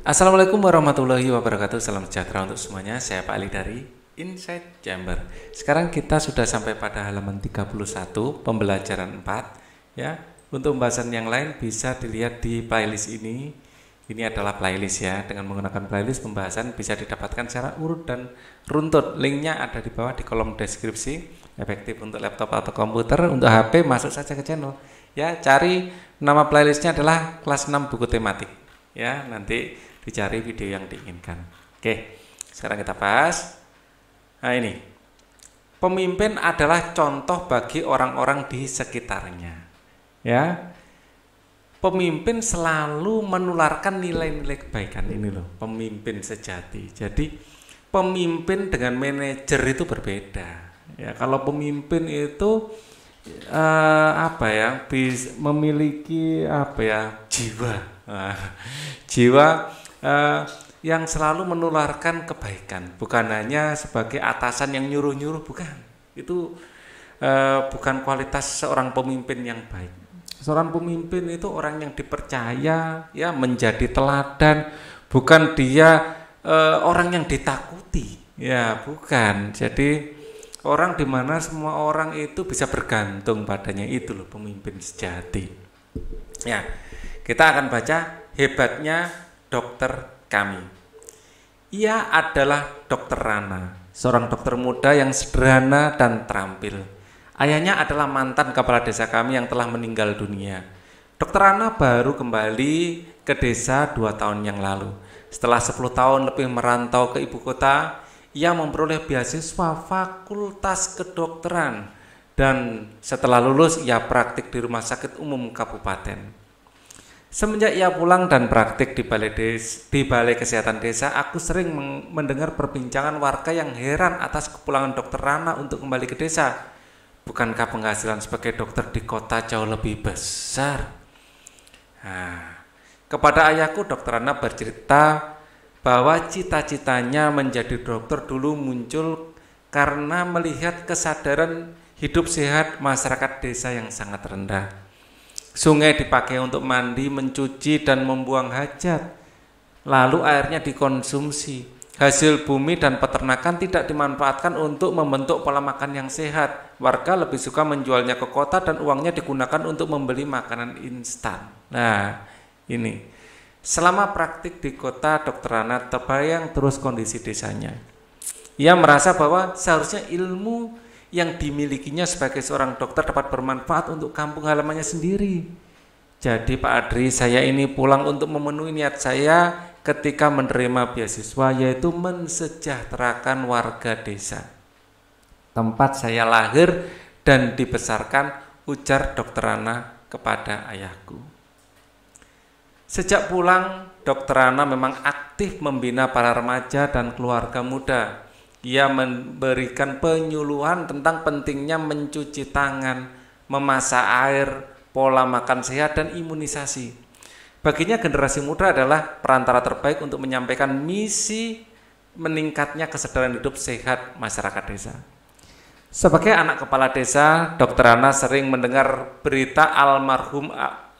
Assalamualaikum warahmatullahi wabarakatuh. Salam sejahtera untuk semuanya. Saya Pak Ali dari Inside Chamber. Sekarang kita sudah sampai pada halaman 31 pembelajaran 4 ya. Untuk pembahasan yang lain bisa dilihat di playlist ini. Ini adalah playlist ya. Dengan menggunakan playlist pembahasan bisa didapatkan secara urut dan runtut. Linknya ada di bawah di kolom deskripsi. Efektif untuk laptop atau komputer. Untuk HP masuk saja ke channel. Ya, cari nama playlistnya adalah kelas 6 buku tematik ya nanti dicari video yang diinginkan. Oke sekarang kita bahas. Nah ini. Pemimpin adalah contoh bagi orang-orang di sekitarnya. Ya. Pemimpin selalu menularkan nilai-nilai kebaikan. Ini loh pemimpin sejati. Jadi pemimpin dengan manajer itu berbeda. Ya kalau pemimpin itu uh, apa ya bis, memiliki apa ya jiwa Nah, jiwa uh, yang selalu menularkan kebaikan, bukan hanya sebagai atasan yang nyuruh-nyuruh, bukan. Itu uh, bukan kualitas seorang pemimpin yang baik. Seorang pemimpin itu orang yang dipercaya, ya menjadi teladan, bukan dia uh, orang yang ditakuti, ya bukan. Jadi orang di mana semua orang itu bisa bergantung padanya itu loh pemimpin sejati. Ya. Kita akan baca hebatnya dokter kami. Ia adalah dokter Rana, seorang dokter muda yang sederhana dan terampil. Ayahnya adalah mantan kepala desa kami yang telah meninggal dunia. Dokter Rana baru kembali ke desa dua tahun yang lalu. Setelah 10 tahun lebih merantau ke ibu kota, ia memperoleh beasiswa fakultas kedokteran dan setelah lulus ia praktik di rumah sakit umum kabupaten. Semenjak ia pulang dan praktik di balai, des, di balai kesehatan desa, aku sering mendengar perbincangan warga yang heran atas kepulangan dokter Rana untuk kembali ke desa. Bukankah penghasilan sebagai dokter di kota jauh lebih besar? Nah, kepada ayahku dokter Rana bercerita bahwa cita-citanya menjadi dokter dulu muncul karena melihat kesadaran hidup sehat masyarakat desa yang sangat rendah. Sungai dipakai untuk mandi, mencuci, dan membuang hajat. Lalu airnya dikonsumsi. Hasil bumi dan peternakan tidak dimanfaatkan untuk membentuk pola makan yang sehat. Warga lebih suka menjualnya ke kota dan uangnya digunakan untuk membeli makanan instan. Nah, ini. Selama praktik di kota, Dr. Ana terbayang terus kondisi desanya. Ia merasa bahwa seharusnya ilmu yang dimilikinya sebagai seorang dokter dapat bermanfaat untuk kampung halamannya sendiri. Jadi Pak Adri, saya ini pulang untuk memenuhi niat saya ketika menerima beasiswa yaitu mensejahterakan warga desa. Tempat saya lahir dan dibesarkan, ujar dokter Ana kepada ayahku. Sejak pulang, dokter Ana memang aktif membina para remaja dan keluarga muda ia memberikan penyuluhan tentang pentingnya mencuci tangan, memasak air, pola makan sehat, dan imunisasi. Baginya generasi muda adalah perantara terbaik untuk menyampaikan misi meningkatnya kesadaran hidup sehat masyarakat desa. Sebagai anak kepala desa, Dr. Ana sering mendengar berita almarhum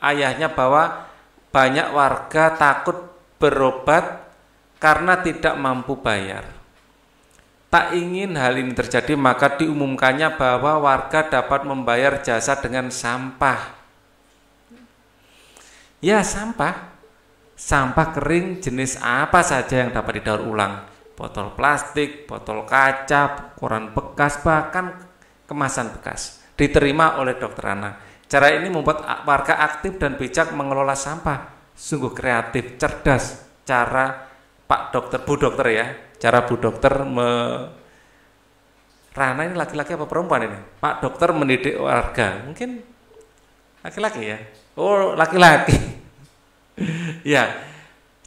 ayahnya bahwa banyak warga takut berobat karena tidak mampu bayar. Tak ingin hal ini terjadi maka diumumkannya bahwa warga dapat membayar jasa dengan sampah. Ya sampah, sampah kering jenis apa saja yang dapat didaur ulang. Botol plastik, botol kaca, koran bekas, bahkan kemasan bekas. Diterima oleh dokter Ana. Cara ini membuat warga aktif dan bijak mengelola sampah. Sungguh kreatif, cerdas cara Pak dokter, Bu dokter ya, cara Bu Dokter me Rana ini laki-laki apa perempuan ini? Pak Dokter mendidik warga, mungkin laki-laki ya? Oh laki-laki. ya,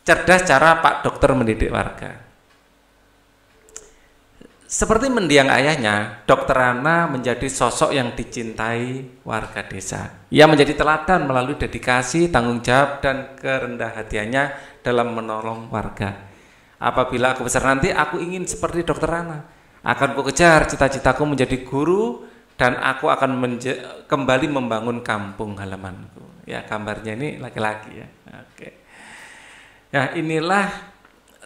cerdas cara Pak Dokter mendidik warga. Seperti mendiang ayahnya, Dokter Rana menjadi sosok yang dicintai warga desa. Ia menjadi teladan melalui dedikasi, tanggung jawab, dan kerendah hatiannya dalam menolong warga. Apabila aku besar nanti, aku ingin seperti dokter Rana. Akan ku kejar cita-citaku menjadi guru dan aku akan kembali membangun kampung halamanku. Ya, gambarnya ini laki-laki ya. Oke. Ya, inilah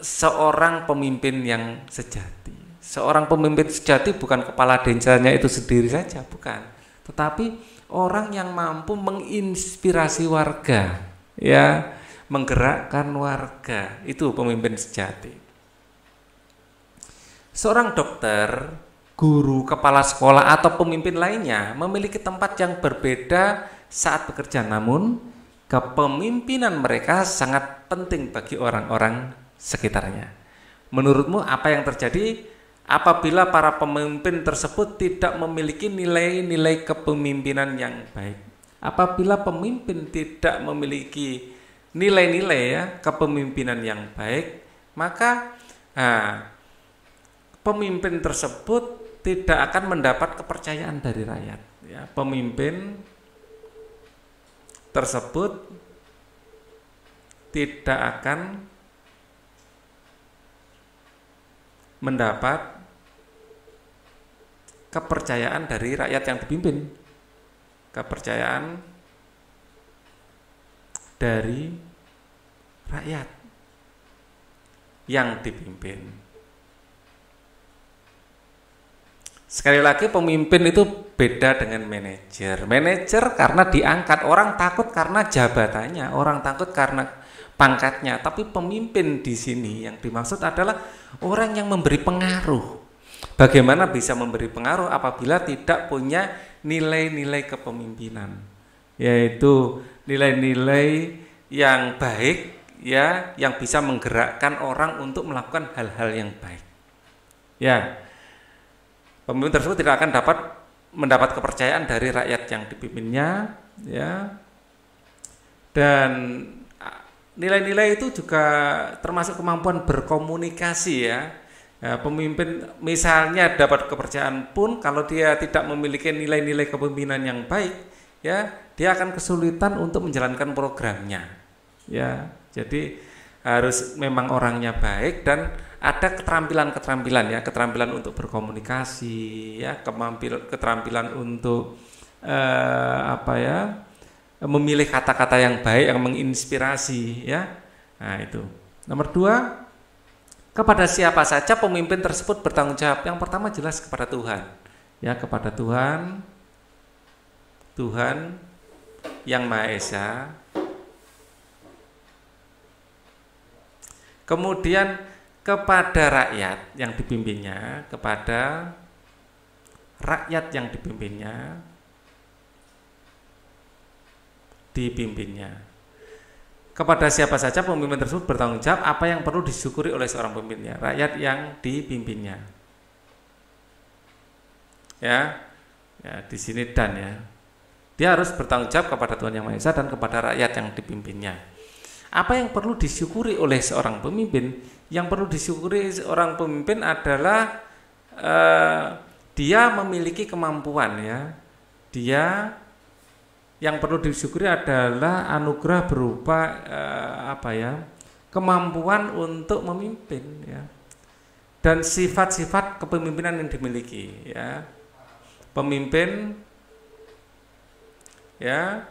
seorang pemimpin yang sejati. Seorang pemimpin sejati bukan kepala desanya itu sendiri saja, bukan. Tetapi orang yang mampu menginspirasi warga, ya, menggerakkan warga. Itu pemimpin sejati. Seorang dokter, guru, kepala sekolah atau pemimpin lainnya memiliki tempat yang berbeda saat bekerja namun kepemimpinan mereka sangat penting bagi orang-orang sekitarnya. Menurutmu apa yang terjadi apabila para pemimpin tersebut tidak memiliki nilai-nilai kepemimpinan yang baik? Apabila pemimpin tidak memiliki nilai-nilai ya kepemimpinan yang baik, maka nah, pemimpin tersebut tidak akan mendapat kepercayaan dari rakyat. Ya, pemimpin tersebut tidak akan mendapat kepercayaan dari rakyat yang dipimpin. Kepercayaan dari rakyat yang dipimpin. Sekali lagi pemimpin itu beda dengan manajer. Manajer karena diangkat, orang takut karena jabatannya, orang takut karena pangkatnya. Tapi pemimpin di sini yang dimaksud adalah orang yang memberi pengaruh. Bagaimana bisa memberi pengaruh apabila tidak punya nilai-nilai kepemimpinan, yaitu nilai-nilai yang baik ya, yang bisa menggerakkan orang untuk melakukan hal-hal yang baik. Ya, pemimpin tersebut tidak akan dapat mendapat kepercayaan dari rakyat yang dipimpinnya ya dan nilai-nilai itu juga termasuk kemampuan berkomunikasi ya. ya pemimpin misalnya dapat kepercayaan pun kalau dia tidak memiliki nilai-nilai kepemimpinan yang baik ya dia akan kesulitan untuk menjalankan programnya ya jadi harus memang orangnya baik dan ada keterampilan-keterampilan ya, keterampilan untuk berkomunikasi ya, kemampil keterampilan untuk eh, apa ya? memilih kata-kata yang baik yang menginspirasi ya. Nah, itu. Nomor dua, kepada siapa saja pemimpin tersebut bertanggung jawab. Yang pertama jelas kepada Tuhan. Ya, kepada Tuhan. Tuhan yang Maha Esa. Kemudian kepada rakyat yang dipimpinnya, kepada rakyat yang dipimpinnya, dipimpinnya. Kepada siapa saja pemimpin tersebut bertanggung jawab apa yang perlu disyukuri oleh seorang pemimpinnya, rakyat yang dipimpinnya. Ya, ya di sini dan ya. Dia harus bertanggung jawab kepada Tuhan Yang Maha Esa dan kepada rakyat yang dipimpinnya. Apa yang perlu disyukuri oleh seorang pemimpin? Yang perlu disyukuri seorang pemimpin adalah uh, dia memiliki kemampuan ya. Dia yang perlu disyukuri adalah anugerah berupa uh, apa ya? kemampuan untuk memimpin ya. Dan sifat-sifat kepemimpinan yang dimiliki ya. Pemimpin ya.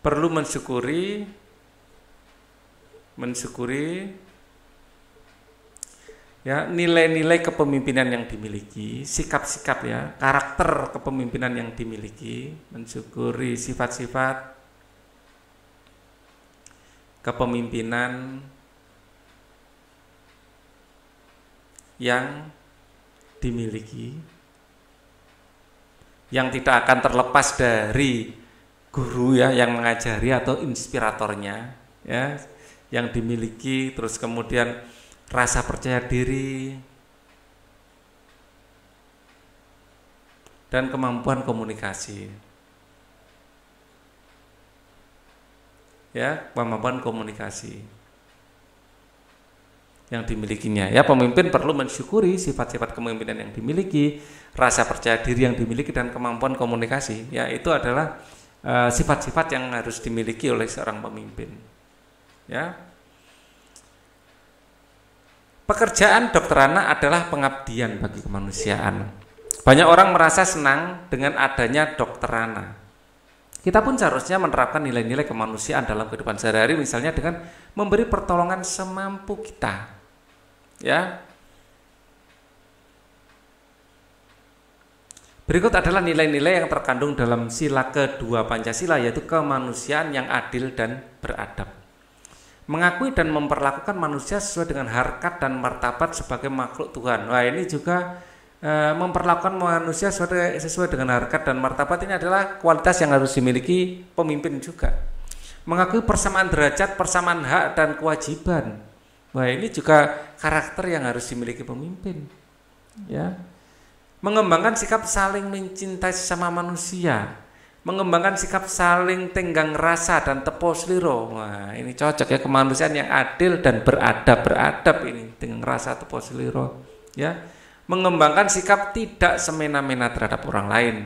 Perlu mensyukuri mensyukuri ya nilai-nilai kepemimpinan yang dimiliki, sikap-sikap ya, karakter kepemimpinan yang dimiliki, mensyukuri sifat-sifat kepemimpinan yang dimiliki yang tidak akan terlepas dari guru ya yang mengajari atau inspiratornya ya yang dimiliki terus kemudian rasa percaya diri. Dan kemampuan komunikasi. Ya kemampuan komunikasi yang dimilikinya. Ya pemimpin perlu mensyukuri sifat-sifat kepemimpinan yang dimiliki rasa percaya diri yang dimiliki dan kemampuan komunikasi. Ya itu adalah sifat-sifat uh, yang harus dimiliki oleh seorang pemimpin ya pekerjaan dokter anak adalah pengabdian bagi kemanusiaan banyak orang merasa senang dengan adanya dokter anak Kita pun seharusnya menerapkan nilai-nilai kemanusiaan dalam kehidupan sehari-hari misalnya dengan memberi pertolongan semampu kita. Ya. Berikut adalah nilai-nilai yang terkandung dalam sila kedua Pancasila yaitu kemanusiaan yang adil dan beradab. Mengakui dan memperlakukan manusia sesuai dengan harkat dan martabat sebagai makhluk Tuhan. Wah, ini juga e, memperlakukan manusia sesuai, sesuai dengan harkat dan martabat ini adalah kualitas yang harus dimiliki pemimpin juga. Mengakui persamaan derajat, persamaan hak dan kewajiban. Wah ini juga karakter yang harus dimiliki pemimpin. Ya, mengembangkan sikap saling mencintai sesama manusia, mengembangkan sikap saling tenggang rasa dan tepo seliro. Wah, ini cocok ya kemanusiaan yang adil dan beradab, beradab ini dengan rasa tepo seliro. Ya, mengembangkan sikap tidak semena-mena terhadap orang lain,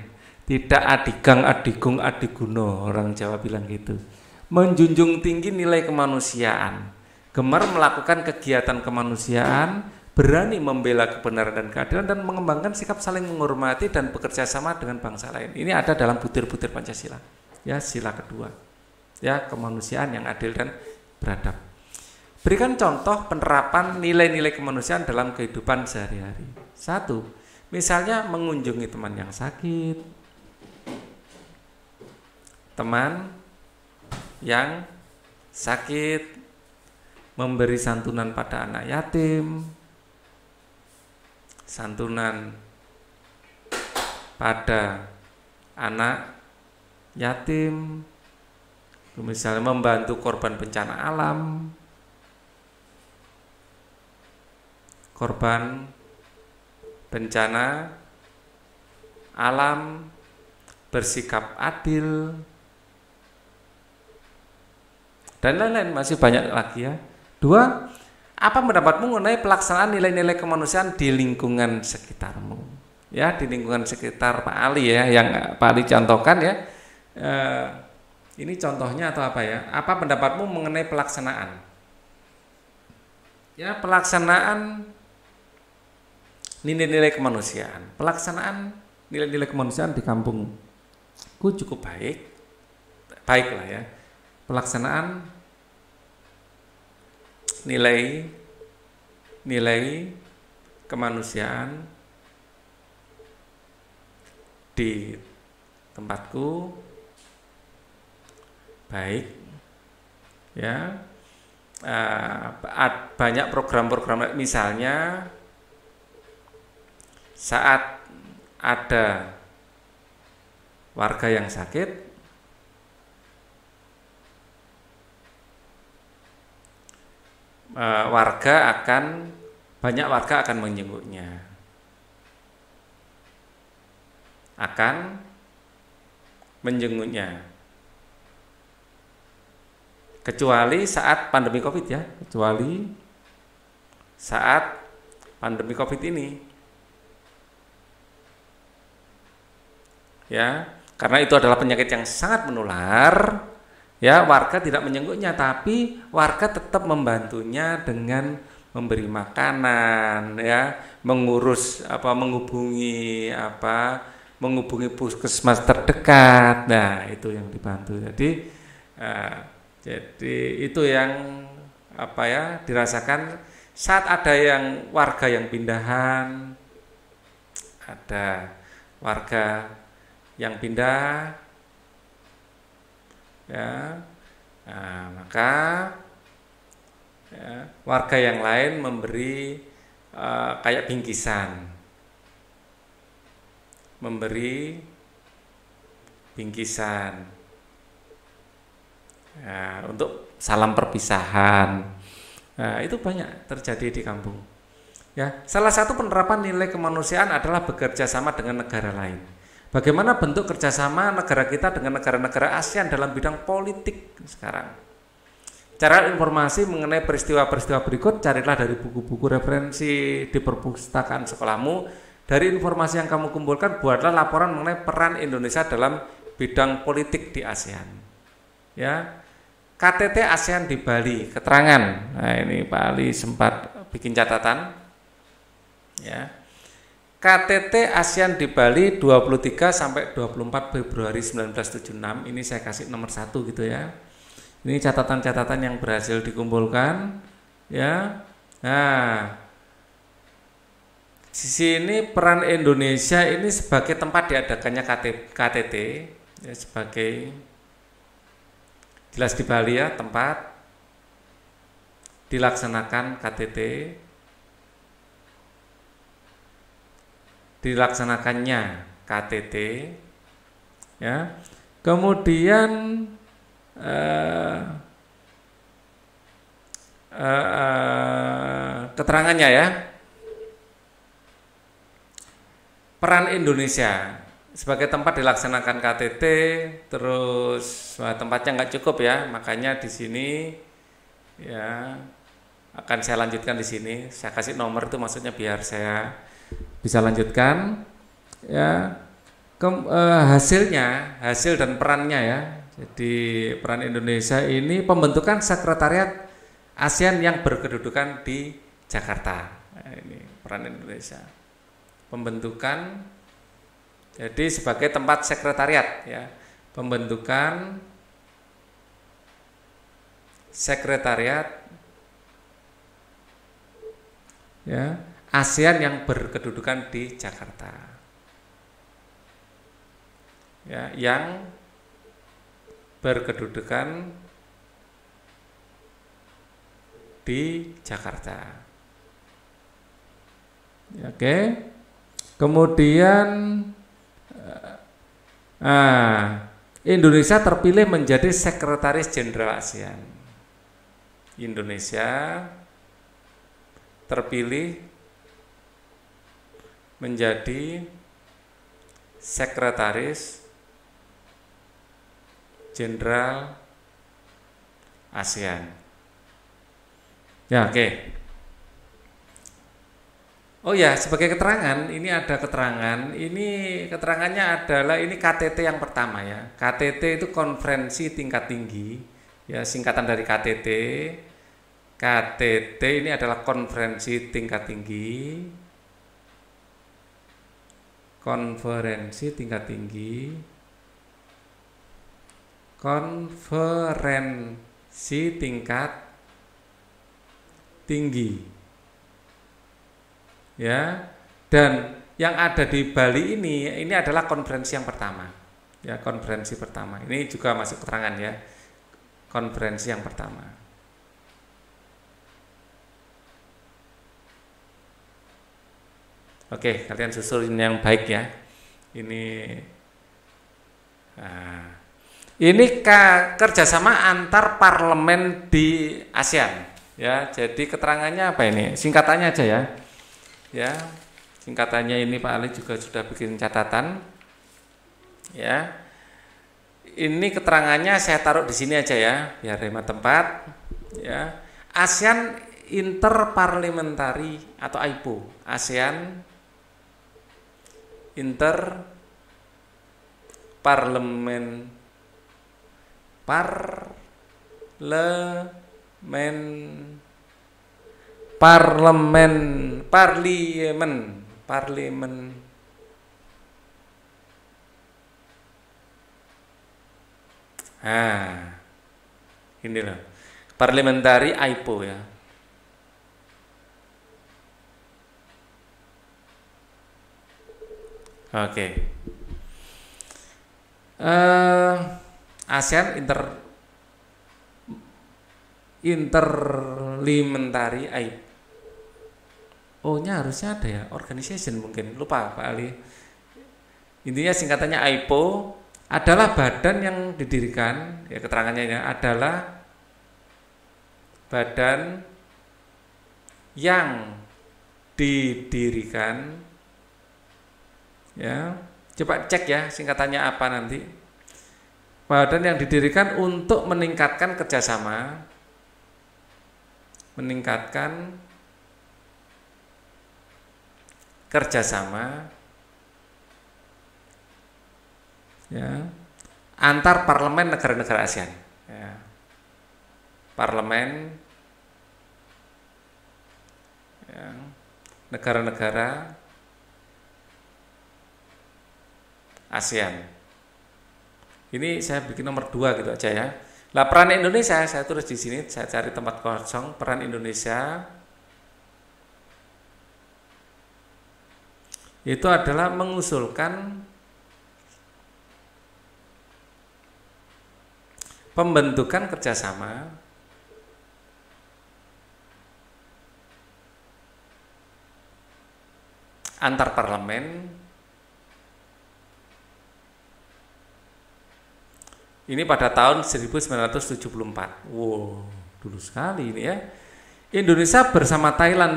tidak adigang, adigung, adiguno, orang Jawa bilang gitu. Menjunjung tinggi nilai kemanusiaan, gemar melakukan kegiatan kemanusiaan, berani membela kebenaran dan keadilan dan mengembangkan sikap saling menghormati dan bekerja sama dengan bangsa lain. Ini ada dalam butir-butir Pancasila. Ya, sila kedua. Ya, kemanusiaan yang adil dan beradab. Berikan contoh penerapan nilai-nilai kemanusiaan dalam kehidupan sehari-hari. Satu, misalnya mengunjungi teman yang sakit, teman yang sakit, memberi santunan pada anak yatim, santunan pada anak yatim, misalnya membantu korban bencana alam, korban bencana alam bersikap adil dan lain-lain masih banyak lagi ya. Dua, apa pendapatmu mengenai pelaksanaan nilai-nilai kemanusiaan di lingkungan sekitarmu? Ya, di lingkungan sekitar Pak Ali ya, yang Pak Ali contohkan ya. Eh, ini contohnya atau apa ya? Apa pendapatmu mengenai pelaksanaan? Ya, pelaksanaan nilai-nilai kemanusiaan. Pelaksanaan nilai-nilai kemanusiaan di kampungku cukup baik, baiklah ya. Pelaksanaan nilai nilai kemanusiaan di tempatku baik ya. Uh, banyak program-program misalnya saat ada warga yang sakit eh, warga akan banyak warga akan menjenguknya akan menjenguknya. Kecuali saat pandemi covid ya. Kecuali saat pandemi covid ini. Ya karena itu adalah penyakit yang sangat menular ya warga tidak menyengguknya tapi warga tetap membantunya dengan memberi makanan ya mengurus apa menghubungi apa menghubungi puskesmas terdekat. Nah itu yang dibantu. Jadi uh, jadi itu yang apa ya dirasakan saat ada yang warga yang pindahan ada warga yang pindah ya. Nah, maka ya, warga yang lain memberi uh, kayak bingkisan. Memberi bingkisan. Ya, untuk salam perpisahan. Nah, itu banyak terjadi di kampung. Ya salah satu penerapan nilai kemanusiaan adalah bekerja sama dengan negara lain Bagaimana bentuk kerjasama negara kita dengan negara-negara ASEAN dalam bidang politik sekarang? Cara informasi mengenai peristiwa-peristiwa berikut carilah dari buku-buku referensi di perpustakaan sekolahmu. Dari informasi yang kamu kumpulkan, buatlah laporan mengenai peran Indonesia dalam bidang politik di ASEAN. Ya, KTT ASEAN di Bali, keterangan. Nah ini Pak Ali sempat bikin catatan. Ya, KTT ASEAN di Bali 23 sampai 24 Februari 1976 ini saya kasih nomor satu gitu ya. Ini catatan-catatan yang berhasil dikumpulkan ya. Nah di sini peran Indonesia ini sebagai tempat diadakannya KTT ya, sebagai jelas di Bali ya tempat dilaksanakan KTT dilaksanakannya KTT ya. Kemudian eh, eh, eh, keterangannya ya. Peran Indonesia sebagai tempat dilaksanakan KTT terus wah, tempatnya nggak cukup ya. Makanya di sini ya akan saya lanjutkan di sini. Saya kasih nomor itu maksudnya biar saya bisa lanjutkan. Ya. Ke, eh, hasilnya hasil dan perannya ya. Jadi peran Indonesia ini pembentukan sekretariat ASEAN yang berkedudukan di Jakarta. Nah, ini peran Indonesia. Pembentukan jadi sebagai tempat sekretariat ya. Pembentukan sekretariat ya ASEAN yang berkedudukan di Jakarta. Ya, yang berkedudukan di Jakarta. Ya, oke. Kemudian ah, Indonesia terpilih menjadi sekretaris jenderal ASEAN. Indonesia terpilih menjadi sekretaris jenderal ASEAN. Ya, oke. Okay. Oh ya, sebagai keterangan, ini ada keterangan. Ini keterangannya adalah ini KTT yang pertama ya. KTT itu konferensi tingkat tinggi, ya singkatan dari KTT. KTT ini adalah konferensi tingkat tinggi konferensi tingkat tinggi. Konferensi tingkat tinggi. Ya. Dan yang ada di Bali ini ini adalah konferensi yang pertama. Ya konferensi pertama. Ini juga masuk keterangan ya. Konferensi yang pertama Oke, kalian susul yang baik ya. Ini nah, ini kerjasama antar parlemen di ASEAN. Ya, jadi keterangannya apa ini? Singkatannya aja ya. Ya, singkatannya ini Pak Ali juga sudah bikin catatan. Ya, ini keterangannya saya taruh di sini aja ya, biar hemat tempat. Ya, ASEAN Interparliamentary atau AIPO, ASEAN inter parlemen. Parlemen. Parlemen parlemen parlemen ah ini loh. Parliamentary AIPO ya Oke. Uh, ASEAN inter interlimentary aid. Oh, nya harusnya ada ya, organization mungkin. Lupa Pak Ali. Intinya singkatannya AIPO adalah badan yang didirikan, ya keterangannya ya, adalah badan yang didirikan Ya, coba cek ya singkatannya apa nanti. Badan yang didirikan untuk meningkatkan kerjasama, meningkatkan kerjasama, ya, antar parlemen negara-negara ASEAN. Ya. Parlemen ya, negara-negara ASEAN. Ini saya bikin nomor dua gitu aja ya. Lah peran Indonesia saya tulis di sini, saya cari tempat kosong peran Indonesia itu adalah mengusulkan pembentukan kerjasama antar parlemen Ini pada tahun 1974. Wow, dulu sekali ini ya. Indonesia bersama Thailand,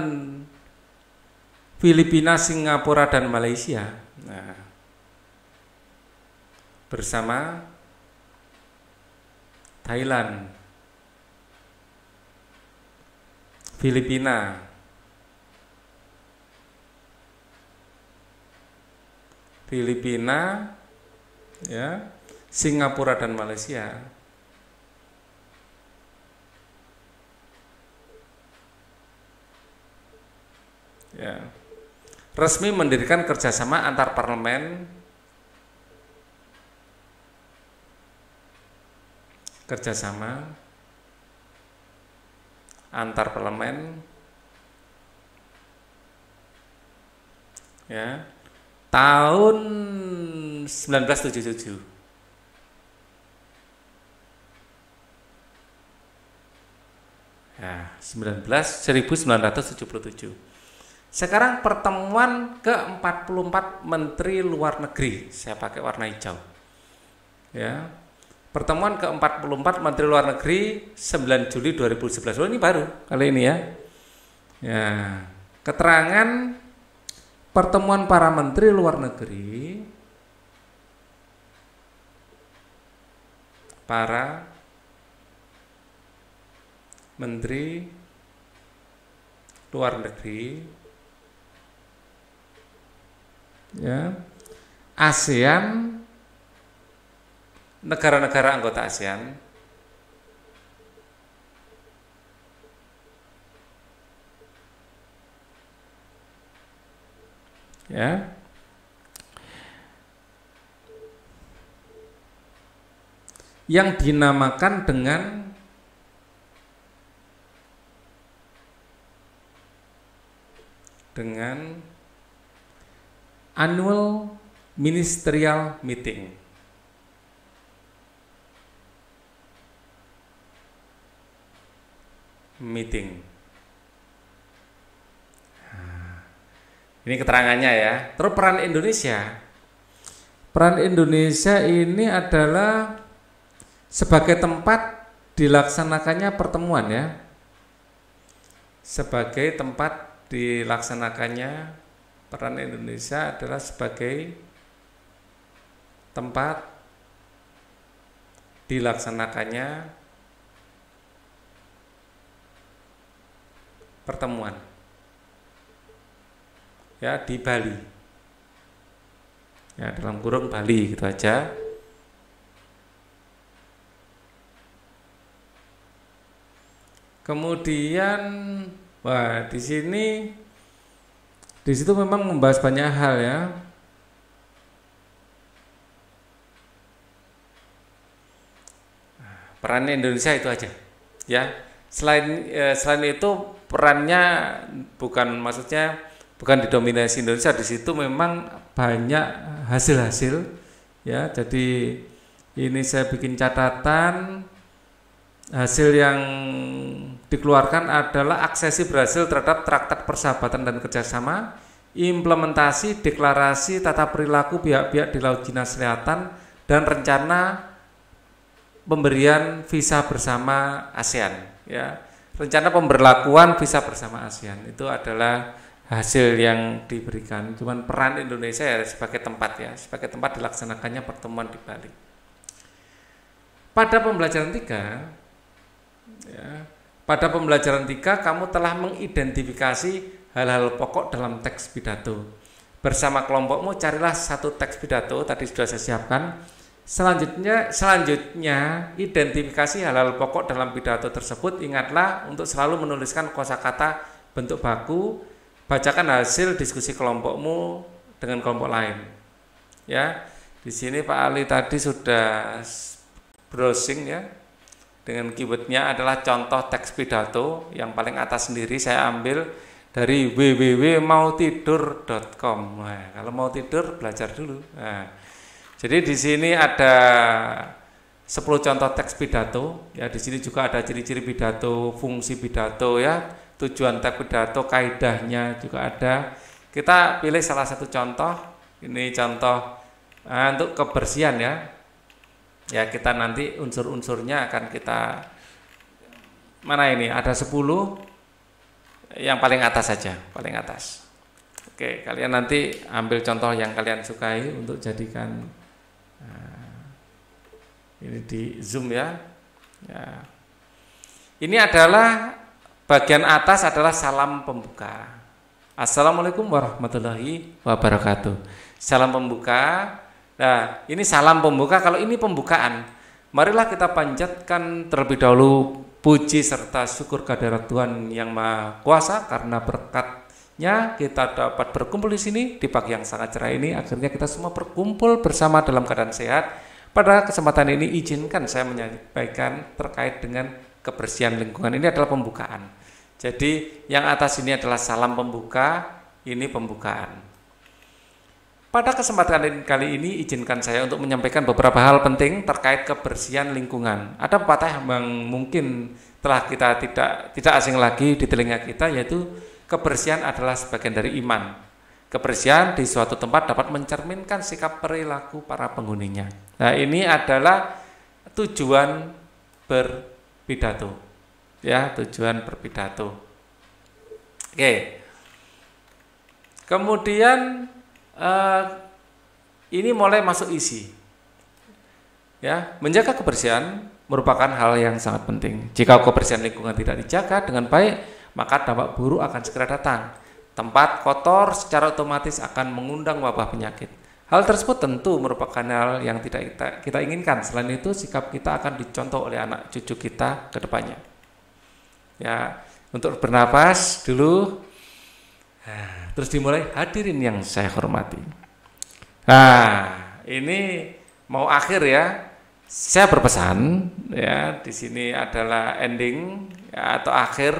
Filipina, Singapura dan Malaysia. Nah, bersama Thailand, Filipina, Filipina, ya, Singapura dan Malaysia ya resmi mendirikan kerjasama antar parlemen kerjasama antar parlemen ya tahun 1977 Ya, 19 1977. Sekarang pertemuan ke-44 Menteri Luar Negeri. Saya pakai warna hijau. Ya. Pertemuan ke-44 Menteri Luar Negeri 9 Juli 2011. Oh, ini baru kali ini ya. Ya. Keterangan pertemuan para menteri luar negeri para Menteri Luar Negeri ya ASEAN negara-negara anggota ASEAN ya. Yang dinamakan dengan dengan annual ministerial meeting. Meeting. Nah, ini keterangannya ya. Terus peran Indonesia. Peran Indonesia ini adalah sebagai tempat dilaksanakannya pertemuan ya. Sebagai tempat dilaksanakannya peran Indonesia adalah sebagai tempat dilaksanakannya pertemuan. Ya di Bali. Ya dalam kurung Bali gitu aja. Kemudian Wah, di sini di situ memang membahas banyak hal ya. Peran Indonesia itu aja. Ya. Selain eh, selain itu perannya bukan maksudnya bukan didominasi Indonesia di situ memang banyak hasil-hasil ya. Jadi ini saya bikin catatan hasil yang dikeluarkan adalah aksesi Brasil terhadap Traktat Persahabatan dan Kerjasama, implementasi deklarasi tata perilaku pihak-pihak di Laut Cina Selatan, dan rencana pemberian visa bersama ASEAN. Ya, rencana pemberlakuan visa bersama ASEAN itu adalah hasil yang diberikan. Cuman peran Indonesia ya sebagai tempat ya, sebagai tempat dilaksanakannya pertemuan di Bali. Pada pembelajaran tiga, ya, pada pembelajaran tiga, kamu telah mengidentifikasi hal-hal pokok dalam teks pidato. Bersama kelompokmu carilah satu teks pidato, tadi sudah saya siapkan. Selanjutnya, selanjutnya identifikasi hal-hal pokok dalam pidato tersebut. Ingatlah untuk selalu menuliskan kosakata bentuk baku. Bacakan hasil diskusi kelompokmu dengan kelompok lain. Ya, Di sini Pak Ali tadi sudah browsing ya. Dengan keywordnya adalah contoh teks pidato yang paling atas sendiri saya ambil dari www.mautidur.com. Nah, kalau mau tidur belajar dulu. Nah, jadi di sini ada 10 contoh teks pidato. Ya, di sini juga ada ciri-ciri pidato, fungsi pidato ya, tujuan teks pidato, kaidahnya juga ada. Kita pilih salah satu contoh. Ini contoh nah, untuk kebersihan ya. Ya, kita nanti unsur-unsurnya akan kita mana ini? Ada 10 yang paling atas saja, paling atas. Oke, kalian nanti ambil contoh yang kalian sukai untuk jadikan ini di zoom ya. ya. Ini adalah bagian atas adalah salam pembuka. Assalamualaikum warahmatullahi wabarakatuh. Salam pembuka. Nah, ini salam pembuka. Kalau ini pembukaan, marilah kita panjatkan terlebih dahulu puji serta syukur kehadirat Tuhan yang Maha Kuasa karena berkatnya kita dapat berkumpul di sini di pagi yang sangat cerah ini. Akhirnya kita semua berkumpul bersama dalam keadaan sehat pada kesempatan ini izinkan saya menyampaikan terkait dengan kebersihan lingkungan. Ini adalah pembukaan. Jadi yang atas ini adalah salam pembuka, ini pembukaan. Pada kesempatan kali ini izinkan saya untuk menyampaikan beberapa hal penting terkait kebersihan lingkungan. Ada pepatah yang mungkin telah kita tidak tidak asing lagi di telinga kita yaitu kebersihan adalah sebagian dari iman. Kebersihan di suatu tempat dapat mencerminkan sikap perilaku para penghuninya. Nah, ini adalah tujuan berpidato. Ya, tujuan berpidato. Oke. Kemudian eh, ini mulai masuk isi. Ya, menjaga kebersihan merupakan hal yang sangat penting. Jika kebersihan lingkungan tidak dijaga dengan baik, maka dampak buruk akan segera datang Tempat kotor secara otomatis akan mengundang wabah penyakit. Hal tersebut tentu merupakan hal yang tidak kita, kita inginkan. Selain itu, sikap kita akan dicontoh oleh anak cucu kita ke depannya. Ya, untuk bernapas dulu. Terus dimulai hadirin yang saya hormati. Nah, ini mau akhir ya. Saya berpesan ya, di sini adalah ending ya, atau akhir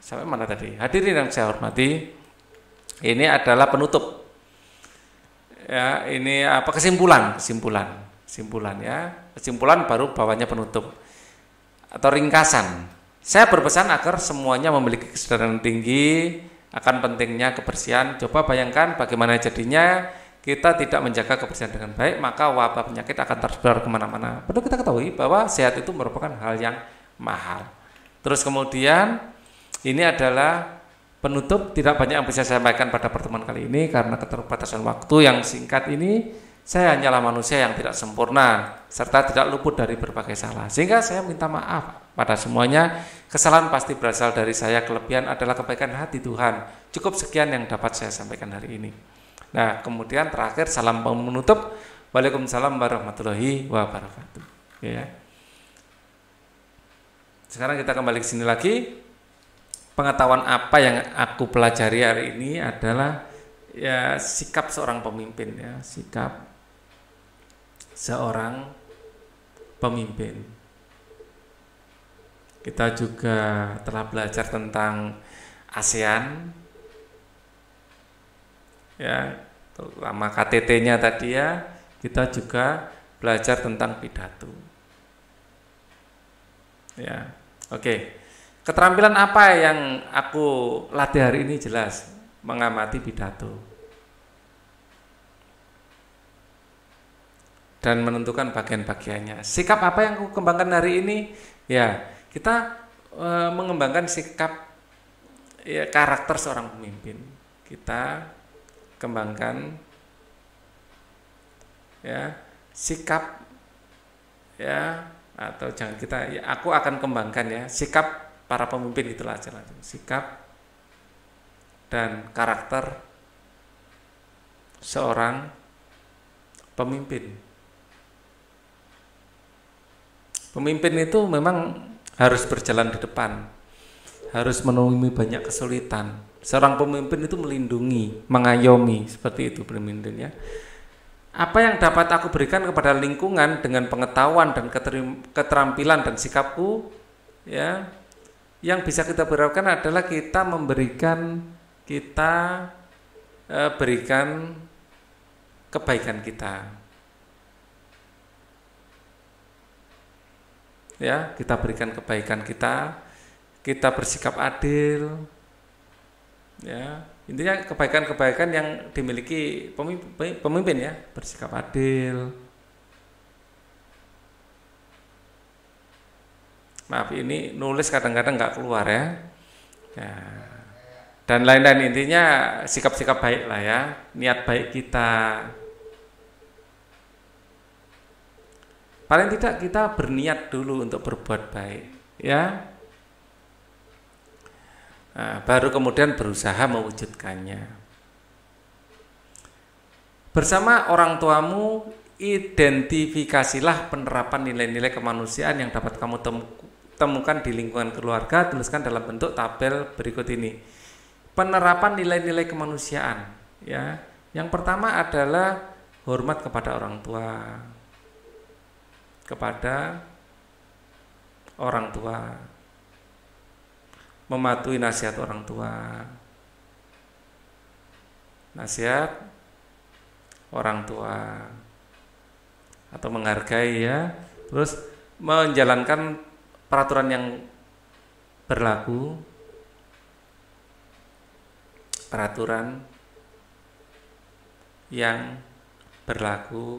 sampai mana tadi? Hadirin yang saya hormati, ini adalah penutup. Ya, ini apa kesimpulan? Kesimpulan, kesimpulan ya. Kesimpulan baru bawahnya penutup atau ringkasan. Saya berpesan agar semuanya memiliki kesadaran tinggi akan pentingnya kebersihan. Coba bayangkan bagaimana jadinya kita tidak menjaga kebersihan dengan baik, maka wabah penyakit akan tersebar ke mana-mana. Perlu kita ketahui bahwa sehat itu merupakan hal yang mahal. Terus kemudian ini adalah penutup tidak banyak yang bisa saya sampaikan pada pertemuan kali ini karena keterbatasan waktu yang singkat ini saya hanyalah manusia yang tidak sempurna serta tidak luput dari berbagai salah. Sehingga saya minta maaf pada semuanya. Kesalahan pasti berasal dari saya, kelebihan adalah kebaikan hati Tuhan. Cukup sekian yang dapat saya sampaikan hari ini. Nah, kemudian terakhir salam penutup. Waalaikumsalam warahmatullahi wabarakatuh. Ya. Sekarang kita kembali ke sini lagi pengetahuan apa yang aku pelajari hari ini adalah ya sikap seorang pemimpin ya, sikap seorang pemimpin. Kita juga telah belajar tentang ASEAN ya, terutama KTT-nya tadi ya, kita juga belajar tentang pidato. Ya. Oke. Keterampilan apa yang aku latih hari ini jelas mengamati pidato dan menentukan bagian-bagiannya. Sikap apa yang aku kembangkan hari ini? Ya, kita e, mengembangkan sikap ya, karakter seorang pemimpin. Kita kembangkan ya sikap ya atau jangan kita ya, aku akan kembangkan ya sikap para pemimpin itulah jalan sikap dan karakter seorang pemimpin. Pemimpin itu memang harus berjalan di depan, harus menemui banyak kesulitan. Seorang pemimpin itu melindungi, mengayomi, seperti itu pemimpinnya. apa yang dapat aku berikan kepada lingkungan dengan pengetahuan dan keterampilan dan sikapku ya yang bisa kita berharapkan adalah kita memberikan kita eh, berikan kebaikan kita ya. Kita berikan kebaikan kita. Kita bersikap adil ya. Intinya kebaikan-kebaikan yang dimiliki pemimpin, pemimpin ya. Bersikap adil. Maaf ini nulis kadang-kadang nggak keluar ya, ya. dan lain-lain intinya sikap-sikap baik lah ya. Niat baik kita paling tidak kita berniat dulu untuk berbuat baik ya Nah, baru kemudian berusaha mewujudkannya. Bersama orang tuamu, identifikasilah penerapan nilai-nilai kemanusiaan yang dapat kamu temukan di lingkungan keluarga. Tuliskan dalam bentuk tabel berikut ini. Penerapan nilai-nilai kemanusiaan. Ya, yang pertama adalah hormat kepada orang tua, kepada orang tua mematuhi nasihat orang tua. Nasihat orang tua atau menghargai ya, terus menjalankan peraturan yang berlaku peraturan yang berlaku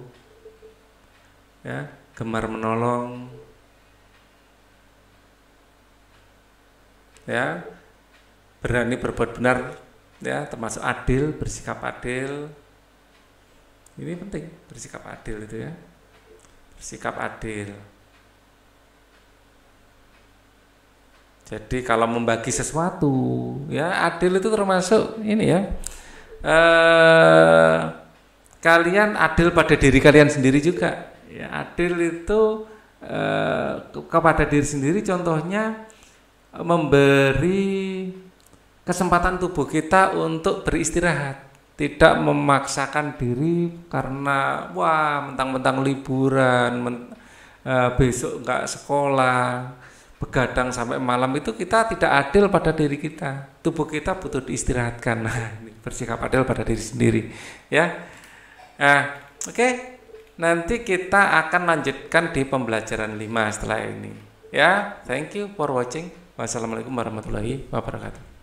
ya gemar menolong. Ya berani berbuat benar ya termasuk adil bersikap adil. Ini penting bersikap adil itu ya. Bersikap adil. Jadi kalau membagi sesuatu ya adil itu termasuk ini ya. Eh, kalian adil pada diri kalian sendiri juga ya adil itu eh, kepada diri sendiri contohnya memberi kesempatan tubuh kita untuk beristirahat. Tidak memaksakan diri karena wah mentang-mentang liburan men, uh, besok enggak sekolah begadang sampai malam itu kita tidak adil pada diri kita. Tubuh kita butuh diistirahatkan. Nah bersikap adil pada diri sendiri ya. Nah oke. okay. Nanti kita akan lanjutkan di pembelajaran 5 setelah ini ya thank you for watching Wassalamualaikum warahmatullahi wabarakatuh.